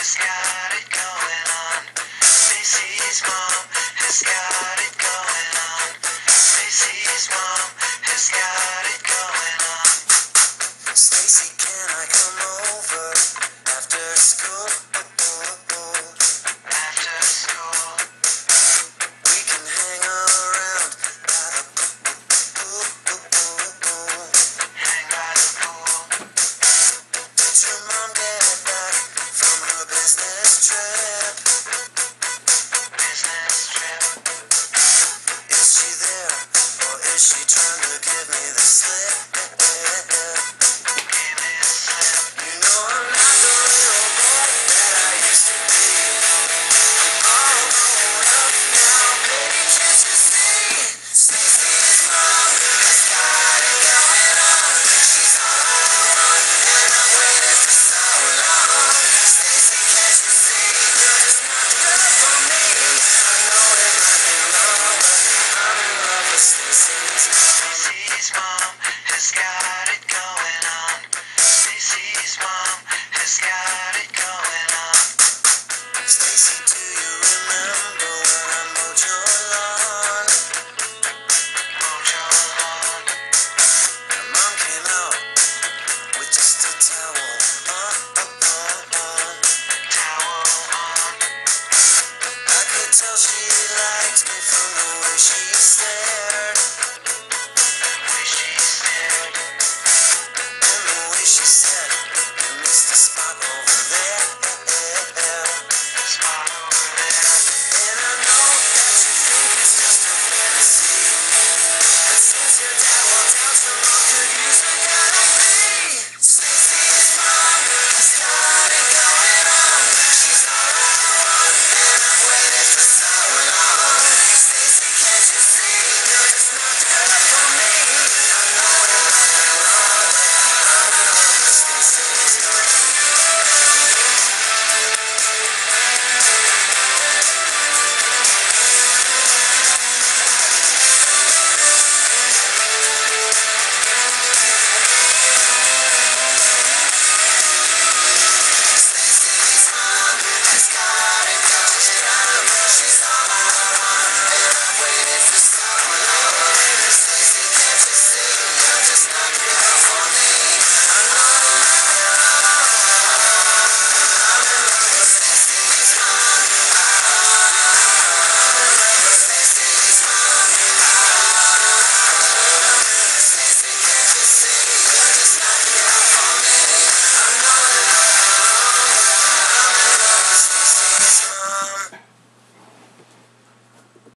got it going on. Mom has got it going on. she trying to give me the slip. so she likes me from the way she